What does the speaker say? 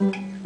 Mm-hmm.